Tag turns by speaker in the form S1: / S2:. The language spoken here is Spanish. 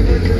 S1: Gracias.